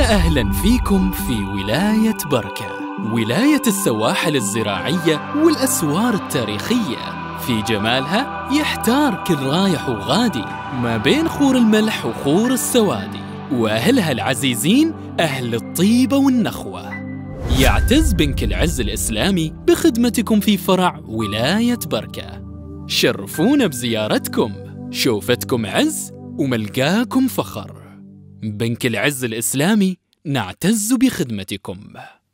أهلا فيكم في ولاية بركة ولاية السواحل الزراعية والأسوار التاريخية. في جمالها يحتار كل رايح وغادي ما بين خور الملح وخور السوادي. وأهلها العزيزين أهل الطيبة والنخوة. يعتز بنك العز الإسلامي بخدمتكم في فرع ولاية بركة. شرفونا بزيارتكم. شوفتكم عز وملقاكم فخر. بنك العز الإسلامي نعتز بخدمتكم.